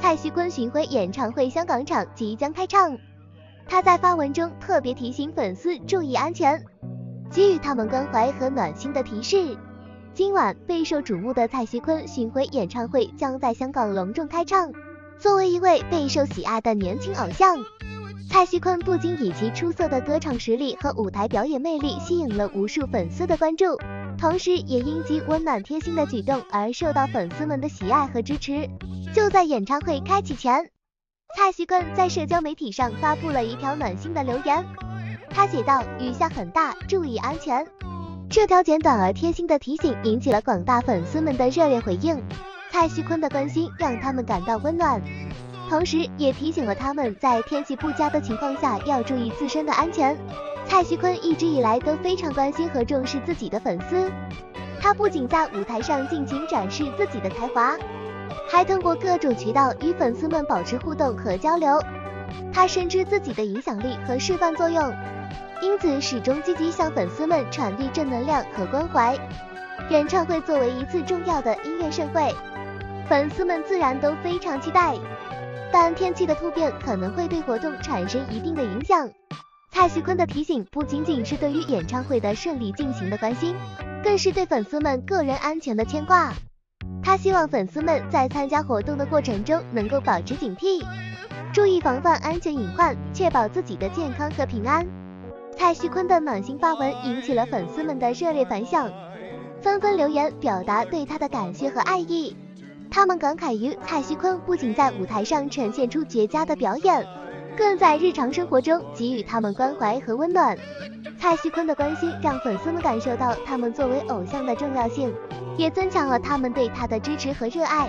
蔡徐坤巡回演唱会香港场即将开唱，他在发文中特别提醒粉丝注意安全，给予他们关怀和暖心的提示。今晚备受瞩目的蔡徐坤巡回演唱会将在香港隆重开唱。作为一位备受喜爱的年轻偶像，蔡徐坤不仅以其出色的歌唱实力和舞台表演魅力吸引了无数粉丝的关注。同时，也因其温暖贴心的举动而受到粉丝们的喜爱和支持。就在演唱会开启前，蔡徐坤在社交媒体上发布了一条暖心的留言，他写道：“雨下很大，注意安全。”这条简短而贴心的提醒引起了广大粉丝们的热烈回应。蔡徐坤的关心让他们感到温暖，同时也提醒了他们在天气不佳的情况下要注意自身的安全。蔡徐坤一直以来都非常关心和重视自己的粉丝，他不仅在舞台上尽情展示自己的才华，还通过各种渠道与粉丝们保持互动和交流。他深知自己的影响力和示范作用，因此始终积极向粉丝们传递正能量和关怀。演唱会作为一次重要的音乐盛会，粉丝们自然都非常期待，但天气的突变可能会对活动产生一定的影响。蔡徐坤的提醒不仅仅是对于演唱会的顺利进行的关心，更是对粉丝们个人安全的牵挂。他希望粉丝们在参加活动的过程中能够保持警惕，注意防范安全隐患，确保自己的健康和平安。蔡徐坤的暖心发文引起了粉丝们的热烈反响，纷纷留言表达对他的感谢和爱意。他们感慨于蔡徐坤不仅在舞台上呈现出绝佳的表演。更在日常生活中给予他们关怀和温暖。蔡徐坤的关心让粉丝们感受到他们作为偶像的重要性，也增强了他们对他的支持和热爱。